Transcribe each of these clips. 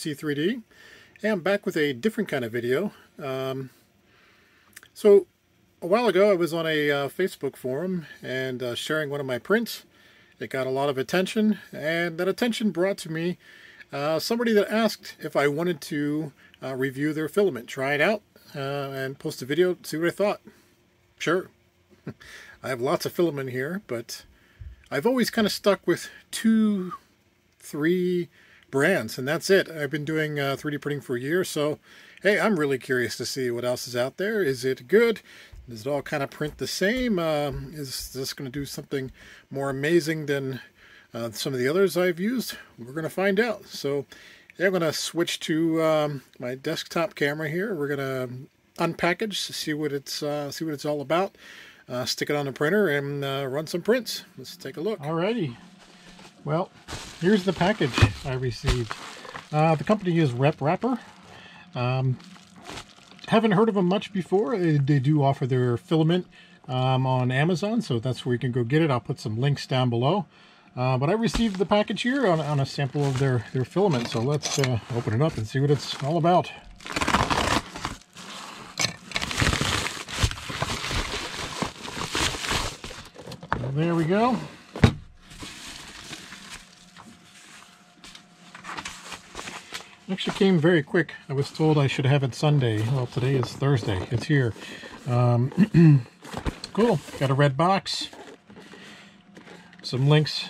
QC3D and I'm back with a different kind of video. Um, so a while ago I was on a uh, Facebook forum and uh, sharing one of my prints. It got a lot of attention and that attention brought to me uh, somebody that asked if I wanted to uh, review their filament, try it out uh, and post a video, see what I thought. Sure. I have lots of filament here, but I've always kind of stuck with two, three brands, and that's it. I've been doing uh, 3D printing for a year, so hey, I'm really curious to see what else is out there. Is it good? Does it all kind of print the same? Uh, is this going to do something more amazing than uh, some of the others I've used? We're going to find out. So I'm going to switch to um, my desktop camera here. We're going to unpackage, see what it's uh, see what it's all about uh, stick it on the printer and uh, run some prints. Let's take a look. Alrighty. Well, here's the package I received. Uh, the company is RepRapper. Um, haven't heard of them much before. They, do offer their filament um, on Amazon, so that's where you can go get it. I'll put some links down below. Uh, but I received the package here on, on, a sample of their, their filament, so let's uh, open it up and see what it's all about. there we go. Actually came very quick. I was told I should have it Sunday. Well, today is Thursday. It's here. Um, cool. Got a red box. Some links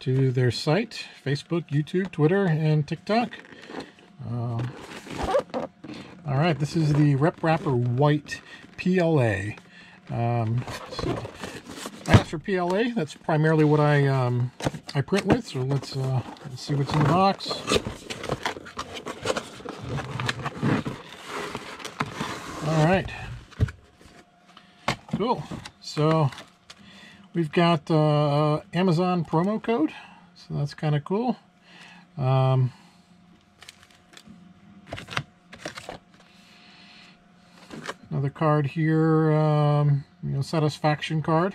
to their site, Facebook, YouTube, Twitter, and TikTok. Um, all right, this is the RepRapper White PLA. Um, so asked for PLA. That's primarily what I um, I print with. So let's, uh, let's see what's in the box. All right. Cool. So we've got uh, Amazon promo code. So that's kind of cool. Um, another card here, um, you know, satisfaction card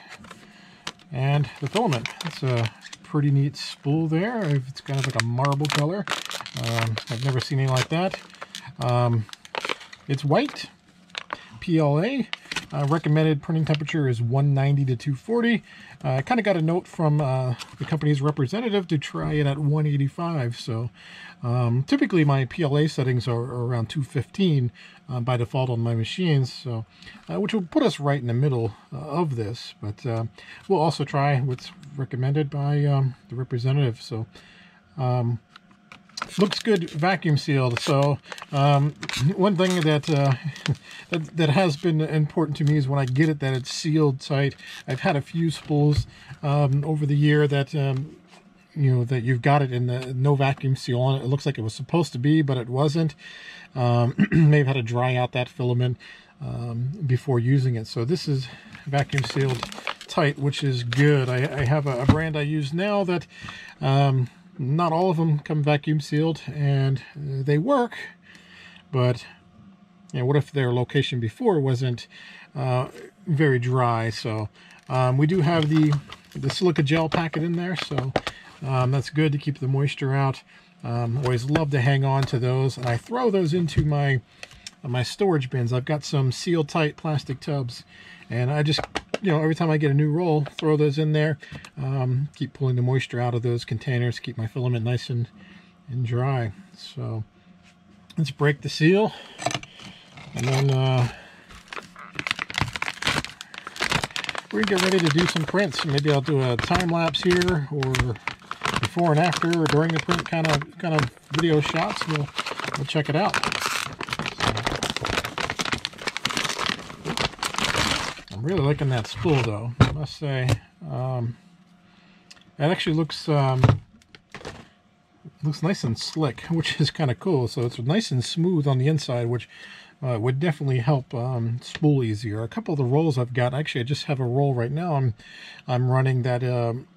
and the filament. It's a pretty neat spool there. It's kind of like a marble color. Um, I've never seen anything like that. Um, it's white, PLA. Uh, recommended printing temperature is 190 to 240. Uh, I kind of got a note from uh, the company's representative to try it at 185. So um, typically my PLA settings are, are around 215 uh, by default on my machines, so uh, which will put us right in the middle of this. But we'll also try what's recommended by um, the representative. So um, looks good vacuum sealed so um, one thing that, uh, that, that has been important to me is when I get it that it's sealed tight. I've had a few spools um, over the year that um, you know that you've got it in the no vacuum seal on it. It looks like it was supposed to be but it wasn't. Um, they've had to dry out that filament um, before using it. So this is vacuum sealed tight which is good. I, I have a, a, brand I use now that um, not all of them come vacuum sealed and they work, but you know, what if their location before wasn't uh, very dry? So um, we do have the, the silica gel packet in there, so um, that's good to keep the moisture out. Um, always love to hang on to those, and I throw those into my my storage bins. I've got some seal tight plastic tubs, and I just you know, every time I get a new roll, throw those in there. Um, keep pulling the moisture out of those containers, keep my filament nice and, and dry. So let's break the seal. And then uh, we're gonna get ready to do some prints. Maybe I'll do a time lapse here or before and after or during the print kind of kind of video shots. We'll, we'll check it out. I'm really liking that spool though, I must say. Um, it actually looks um, looks nice and slick, which is kind of cool. So it's nice and smooth on the inside, which uh, would definitely help um, spool easier. A couple of the rolls I've got, actually I just have a roll right now I'm, I'm running that um,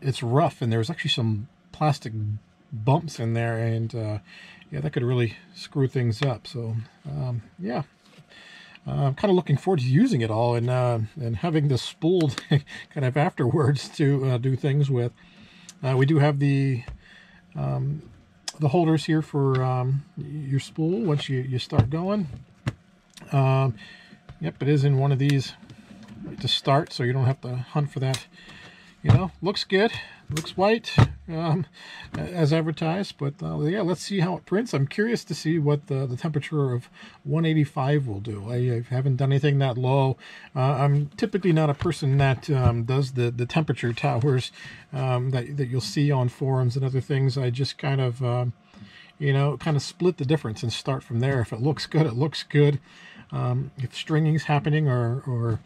it's rough and there's actually some plastic bumps in there and uh, yeah, that could really screw things up. So um, yeah, uh, I'm kind of looking forward to using it all and uh, and having this spooled kind of afterwards to uh, do things with. Uh, we do have the um, the holders here for um, your spool once you, you start going. Um, yep, it is in one of these to start, so you don't have to hunt for that. You know, looks good. Looks white um, as advertised, but uh, yeah, let's see how it prints. I'm curious to see what the, the temperature of 185 will do. I, I haven't done anything that low. Uh, I'm typically not a person that um, does the, the temperature towers um, that, that you'll see on forums and other things. I just kind of, um, you know, kind of split the difference and start from there. If it looks good, it looks good. Um, if stringing's happening or, or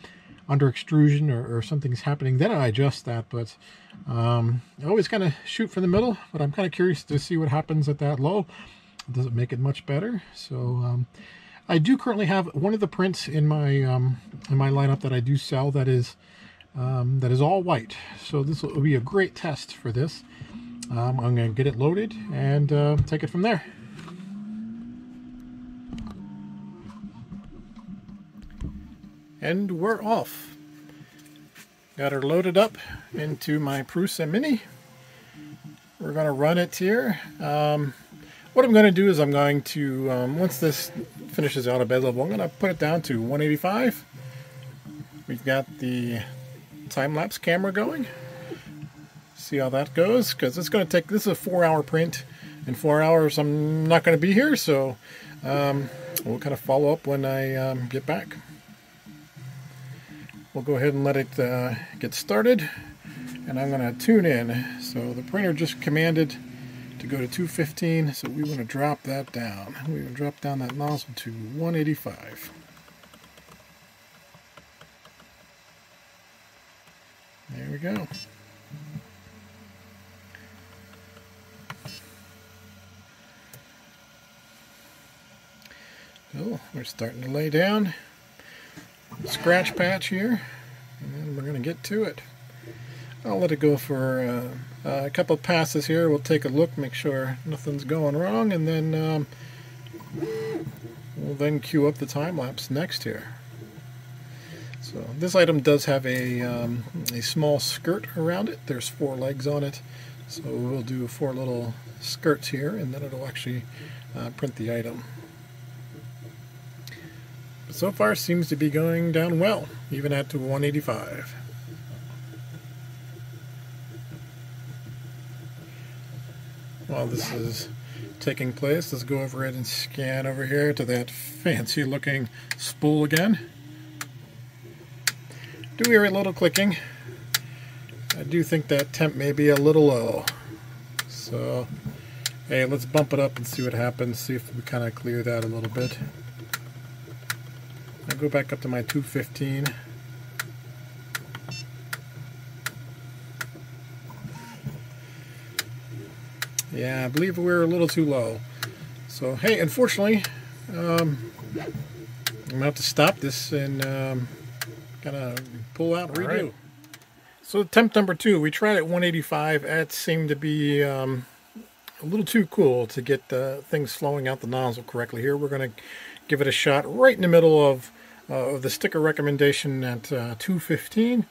under extrusion or, or, something's happening, then I adjust that. But um, I always kind of shoot from the middle, but I'm kind of curious to see what happens at that low. It make it much better? So um, I do currently have one of the prints in my um, in my lineup that I do sell that is um, that is all white. So this will be a great test for this. Um, I'm going to get it loaded and uh, take it from there. And we're off. Got her loaded up into my Prusa Mini. We're going to run it here. Um, what I'm going to do is I'm going to, um, once this finishes out of bed level, I'm going to put it down to 185. We've got the time-lapse camera going. See how that goes, because it's going to take, this is a four-hour print. In four hours, I'm not going to be here, so um, we'll kind of follow up when I um, get back we'll go ahead and let it uh, get started. And I'm going to tune in. So the printer just commanded to go to 215 so we want to drop that down. We want to drop down that nozzle to 185 there we go. Oh, we're starting to lay down scratch patch here and we're going to get to it. I'll let it go for uh, a couple passes here. We'll take a look, make sure nothing's going wrong, and then um, we'll then cue up the time lapse next here. So this item does have a, um, a small skirt around it. There's four legs on it. So we'll do four little skirts here, and then it'll actually uh, print the item so far seems to be going down well, even at 185. While this is taking place, let's go over it and scan over here to that fancy looking spool again. Do hear a little clicking. I do think that temp may be a little low. So, hey, let's bump it up and see what happens, see if we kind of clear that a little bit. I'll go back up to my 215. Yeah, I believe we are a little too low. So, hey, unfortunately, um, I'm going to have to stop this and um, kind of pull out and redo. Right. So attempt number two, we tried at 185. That seemed to be um, a little too cool to get uh, things flowing out the nozzle correctly. Here we're going to give it a shot right in the middle of, uh, of the sticker recommendation at uh, 215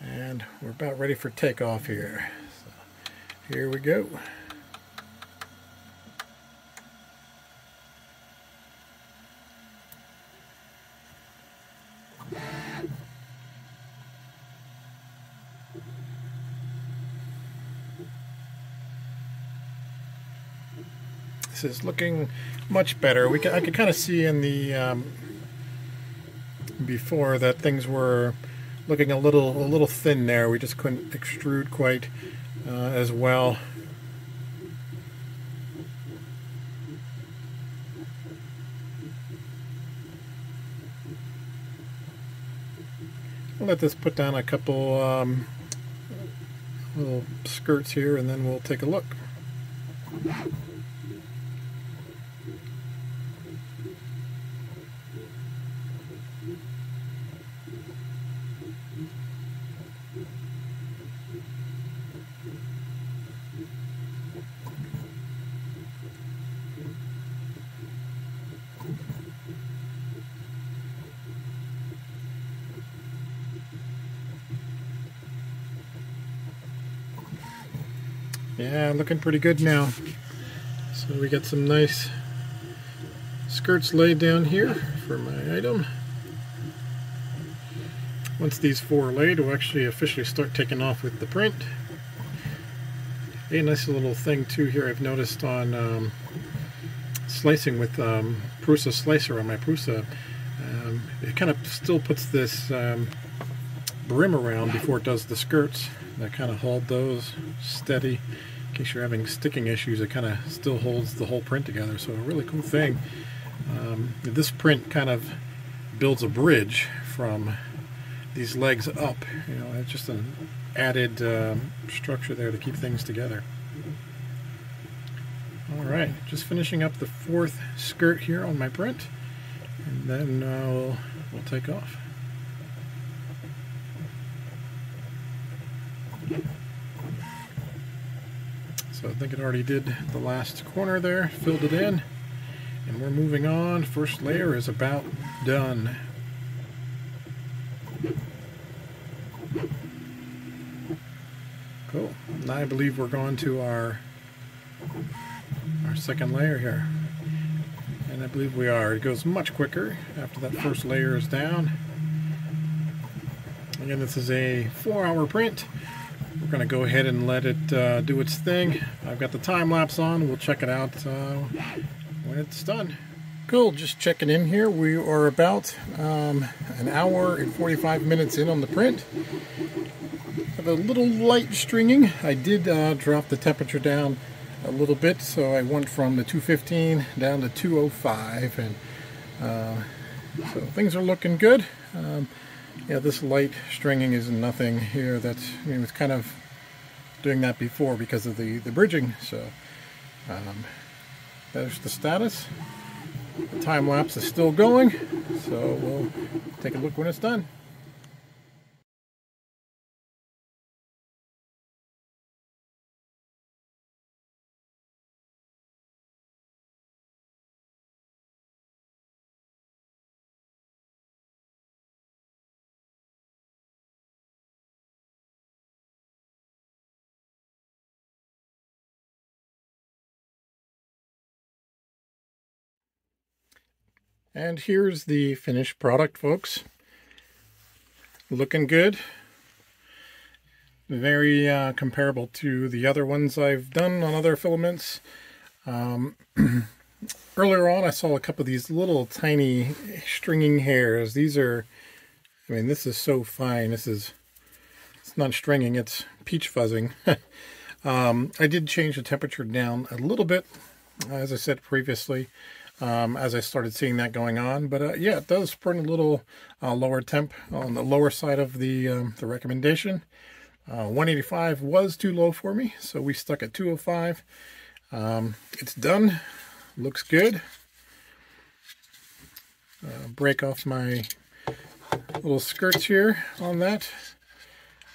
and we're about ready for takeoff here. So here we go. This is looking much better. We can, I could kind of see in the um, before that things were looking a little a little thin there. We just couldn't extrude quite uh, as well. I'll let this put down a couple um, little skirts here and then we'll take a look. Yeah, looking pretty good now. So we got some nice skirts laid down here for my item. Once these four are laid, we'll actually officially start taking off with the print. A nice little thing too here I've noticed on um, slicing with um, Prusa slicer on my Prusa. Um, it kind of still puts this um, brim around before it does the skirts. I kind of hold those steady. In case you're having sticking issues, it kind of still holds the whole print together. So a really cool thing. Um, this print kind of builds a bridge from these legs up. You know, it's just an added um, structure there to keep things together. All right, just finishing up the fourth skirt here on my print, and then uh, we'll, we'll take off. I think it already did the last corner there, filled it in, and we're moving on. First layer is about done. Cool. Now I believe we're going to our our second layer here. And I believe we are. It goes much quicker after that first layer is down. Again, this is a four hour print. We're going to go ahead and let it uh, do its thing. I've got the time lapse on. We'll check it out uh, when it's done. Cool, just checking in here. We are about um, an hour and 45 minutes in on the print. Have a little light stringing. I did uh, drop the temperature down a little bit, so I went from the 215 down to 205, and uh, so things are looking good. Um, yeah, this light stringing is nothing here. That's I mean, it's kind of doing that before because of the the bridging. So um, there's the status. The time lapse is still going, so we'll take a look when it's done. And here's the finished product, folks. Looking good. Very uh, comparable to the other ones I've done on other filaments. Um, earlier on, I saw a couple of these little tiny stringing hairs. These are, I mean, this is so fine. This is, it's not stringing, it's peach fuzzing. um, I did change the temperature down a little bit, as I said previously um, as I started seeing that going on. But uh, yeah, it does print a little uh, lower temp on the lower side of the, um, the recommendation. Uh, 185 was too low for me, so we stuck at 205. Um, it's done. Looks good. Uh, break off my little skirts here on that.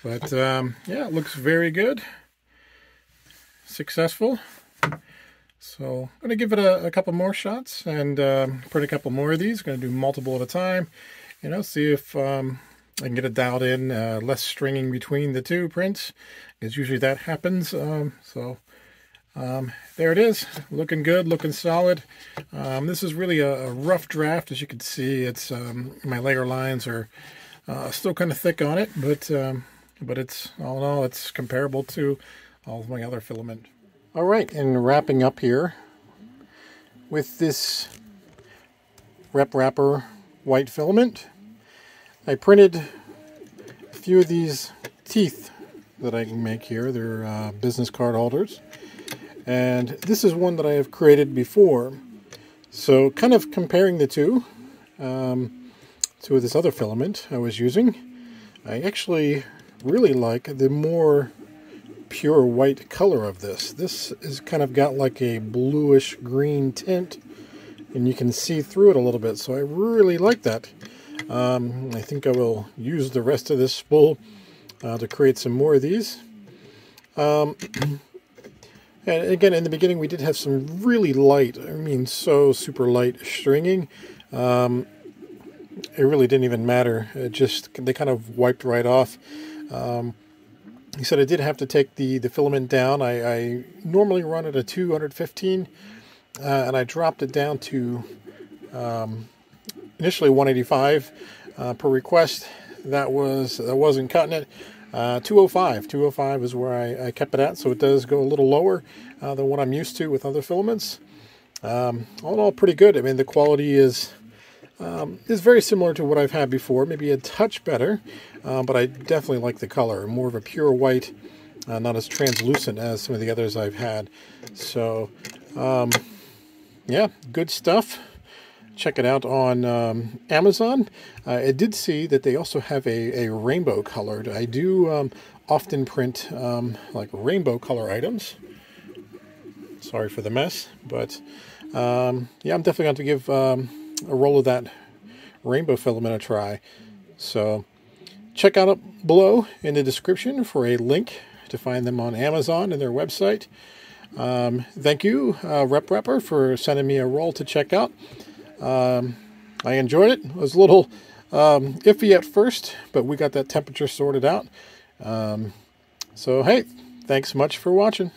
But um, yeah, it looks very good. Successful. So I'm going to give it a, a couple more shots and um, print a couple more of these. Going to do multiple at a time. You know, see if um, I can get it dialed in, uh, less stringing between the two prints, because usually that happens. Um, so um, there it is, looking good, looking solid. Um, this is really a, a, rough draft, as you can see. It's um, my layer lines are uh, still kind of thick on it, but but it's all in all, it's comparable to all of my other filament all right, and wrapping up here with this RepRapper white filament. I printed a few of these teeth that I can make here. They're uh, business card holders. And this is one that I have created before. So kind of comparing the two um, to this other filament I was using, I actually really like the more pure white color of this. This is kind of got like a bluish green tint and you can see through it a little bit so I really like that. Um, I think I will use the rest of this spool uh, to create some more of these. Um, and again in the beginning we did have some really light, I mean so super light stringing. Um, it really didn't even matter. It just they kind of wiped right off. Um, he said I did have to take the, the filament down. I, I normally run it at a 215 uh, and I dropped it down to um, initially 185 uh, per request. That was that wasn't cutting it. Uh, 205. 205 is where I, I, kept it at, so it does go a little lower uh, than what I'm used to with other filaments. Um, all in all, pretty good. I mean, the quality is um, is very similar to what I've had before, maybe a touch better, uh, but I definitely like the color. More of a pure white, uh, not as translucent as some of the others I've had. So, um, yeah, good stuff. Check it out on um, Amazon. Uh, I did see that they also have a, a rainbow colored. I do um, often print um, like rainbow color items. Sorry for the mess, but um, yeah, I'm definitely going to give a roll of that rainbow filament a try. So check out up below in the description for a link to find them on Amazon and their website. Um, thank you, uh, Rep for sending me a roll to check out. Um, I enjoyed it. It was a little um, iffy at first, but we got that temperature sorted out. Um, so, hey, thanks much for watching.